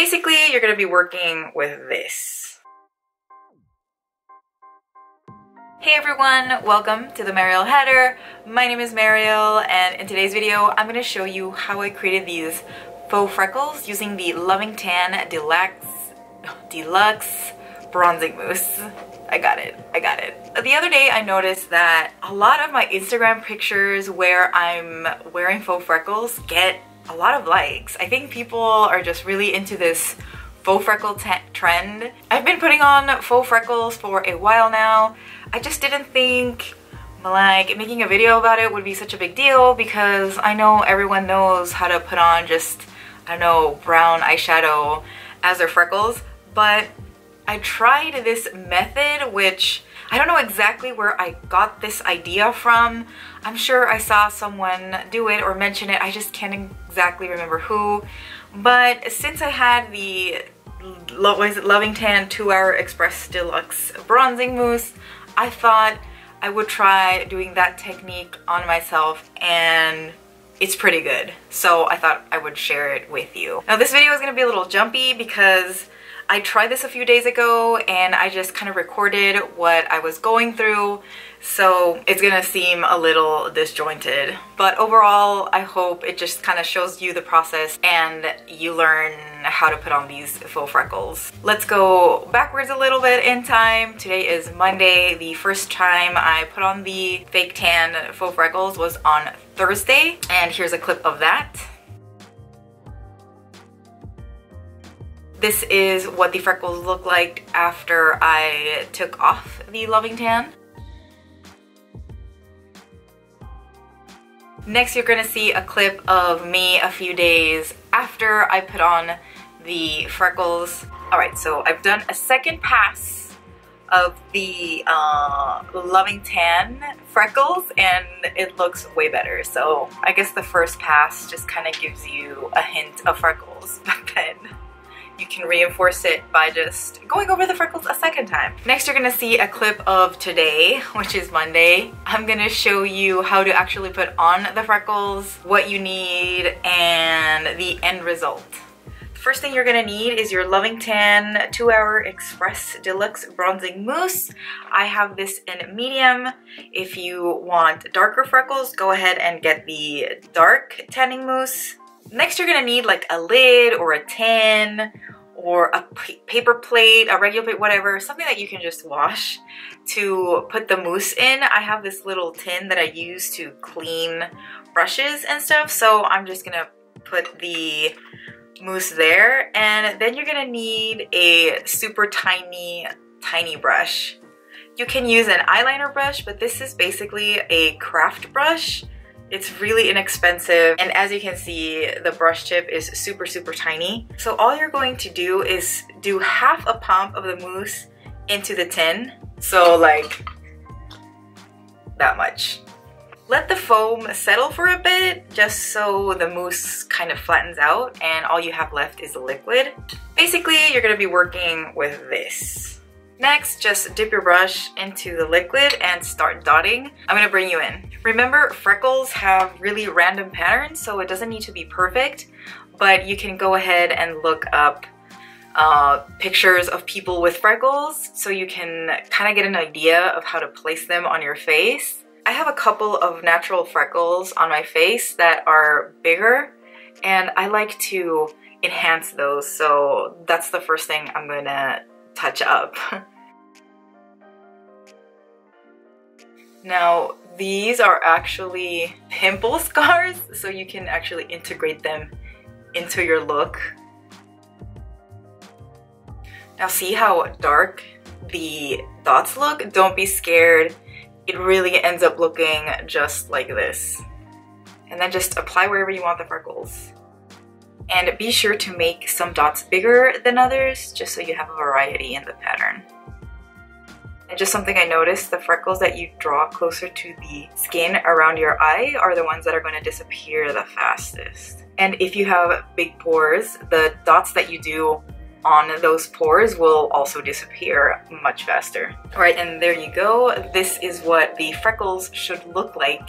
Basically, you're gonna be working with this. Hey everyone, welcome to the Mariel Hatter. My name is Mariel and in today's video I'm going to show you how I created these faux freckles using the Loving Tan Deluxe, Deluxe Bronzing Mousse. I got it, I got it. The other day I noticed that a lot of my Instagram pictures where I'm wearing faux freckles get a lot of likes. I think people are just really into this faux freckle trend. I've been putting on faux freckles for a while now. I just didn't think like making a video about it would be such a big deal because I know everyone knows how to put on just, I don't know, brown eyeshadow as their freckles. But I tried this method which I don't know exactly where I got this idea from. I'm sure I saw someone do it or mention it. I just can't exactly remember who. But since I had the what is it, Loving Tan 2 Hour Express Deluxe Bronzing Mousse, I thought I would try doing that technique on myself and it's pretty good. So I thought I would share it with you. Now this video is to be a little jumpy because I tried this a few days ago and I just kind of recorded what I was going through so it's gonna seem a little disjointed but overall I hope it just kind of shows you the process and you learn how to put on these faux freckles. Let's go backwards a little bit in time. Today is Monday. The first time I put on the fake tan faux freckles was on Thursday and here's a clip of that. This is what the freckles look like after I took off the Loving Tan. Next, you're gonna see a clip of me a few days after I put on the freckles. All right, so I've done a second pass of the uh, Loving Tan freckles and it looks way better. So I guess the first pass just kind of gives you a hint of freckles, but then you can reinforce it by just going over the freckles a second time. Next, you're gonna see a clip of today, which is Monday. I'm gonna show you how to actually put on the freckles, what you need, and the end result. First thing you're gonna need is your Loving Tan 2 Hour Express Deluxe Bronzing Mousse. I have this in medium. If you want darker freckles, go ahead and get the dark tanning mousse. Next, you're gonna need like a lid or a tin or a paper plate, a regular plate, whatever, something that you can just wash to put the mousse in. I have this little tin that I use to clean brushes and stuff, so I'm just gonna put the mousse there. And then you're gonna need a super tiny, tiny brush. You can use an eyeliner brush, but this is basically a craft brush it's really inexpensive and as you can see the brush tip is super super tiny. So all you're going to do is do half a pump of the mousse into the tin. So like that much. Let the foam settle for a bit just so the mousse kind of flattens out and all you have left is the liquid. Basically, you're gonna be working with this. Next, just dip your brush into the liquid and start dotting. I'm gonna bring you in. Remember, freckles have really random patterns, so it doesn't need to be perfect, but you can go ahead and look up uh, pictures of people with freckles so you can kind of get an idea of how to place them on your face. I have a couple of natural freckles on my face that are bigger and I like to enhance those so that's the first thing I'm gonna touch up. now, these are actually pimple scars, so you can actually integrate them into your look. Now see how dark the dots look? Don't be scared. It really ends up looking just like this. And then just apply wherever you want the freckles. And be sure to make some dots bigger than others just so you have a variety in the pattern. And just something I noticed, the freckles that you draw closer to the skin around your eye are the ones that are going to disappear the fastest. And if you have big pores, the dots that you do on those pores will also disappear much faster. All right, and there you go. This is what the freckles should look like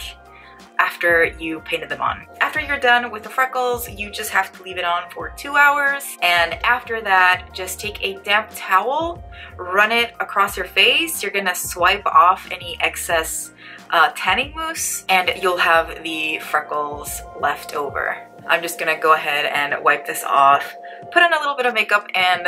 after you painted them on. After you're done with the freckles, you just have to leave it on for two hours. And after that, just take a damp towel, run it across your face. You're gonna swipe off any excess uh, tanning mousse and you'll have the freckles left over. I'm just gonna go ahead and wipe this off, put on a little bit of makeup and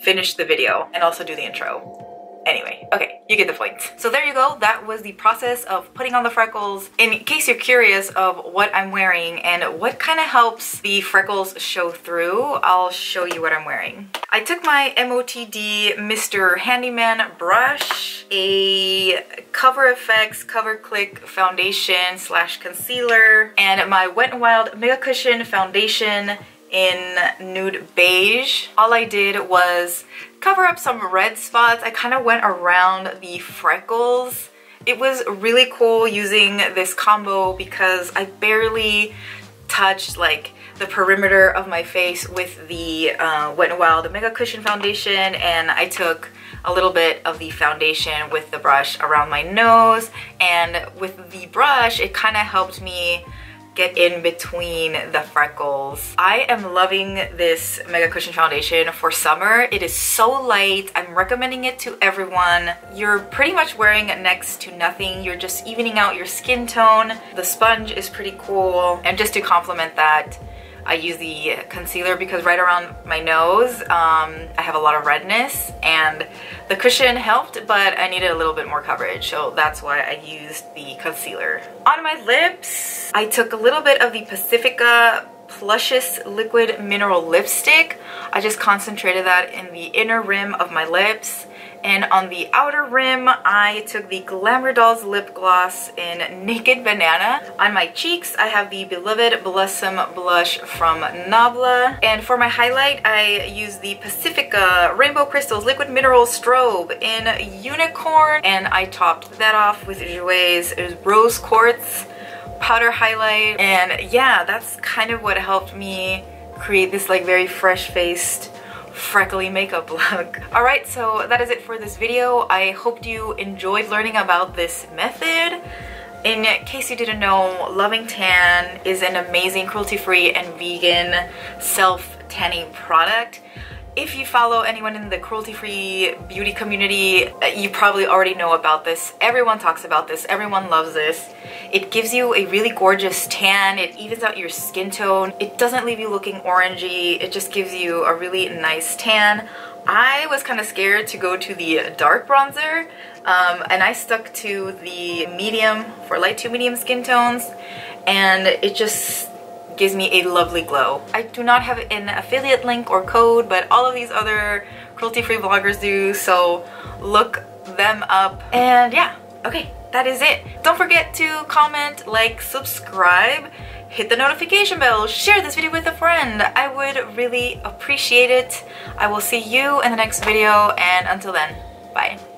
finish the video and also do the intro. Anyway, okay, you get the point. So there you go. That was the process of putting on the freckles. In case you're curious of what I'm wearing and what kind of helps the freckles show through, I'll show you what I'm wearing. I took my MOTD Mr. Handyman brush, a Cover FX Cover Click foundation slash concealer, and my Wet n Wild Mega Cushion foundation in nude beige. All I did was cover up some red spots. I kind of went around the freckles. It was really cool using this combo because I barely touched like the perimeter of my face with the uh, Wet n Wild Mega Cushion Foundation and I took a little bit of the foundation with the brush around my nose and with the brush it kind of helped me get in between the freckles. I am loving this Mega Cushion foundation for summer. It is so light. I'm recommending it to everyone. You're pretty much wearing next to nothing. You're just evening out your skin tone. The sponge is pretty cool. And just to complement that, I use the concealer because right around my nose um, I have a lot of redness and the cushion helped but I needed a little bit more coverage so that's why I used the concealer. On my lips I took a little bit of the Pacifica Plushious Liquid Mineral Lipstick. I just concentrated that in the inner rim of my lips and on the outer rim, I took the Glamour Dolls Lip Gloss in Naked Banana. On my cheeks, I have the Beloved Blossom Blush from Nabla. And for my highlight, I used the Pacifica Rainbow Crystals Liquid Mineral Strobe in Unicorn. And I topped that off with Jouer's Rose Quartz powder highlight. And yeah, that's kind of what helped me create this like very fresh-faced freckly makeup look. Alright, so that is it for this video. I hope you enjoyed learning about this method. In case you didn't know, Loving Tan is an amazing cruelty-free and vegan self-tanning product if you follow anyone in the cruelty-free beauty community, uh, you probably already know about this. Everyone talks about this. Everyone loves this. It gives you a really gorgeous tan. It evens out your skin tone. It doesn't leave you looking orangey. It just gives you a really nice tan. I was kind of scared to go to the dark bronzer um, and I stuck to the medium for light to medium skin tones and it just gives me a lovely glow. I do not have an affiliate link or code, but all of these other cruelty-free vloggers do, so look them up. And yeah, okay, that is it. Don't forget to comment, like, subscribe, hit the notification bell, share this video with a friend. I would really appreciate it. I will see you in the next video, and until then, bye.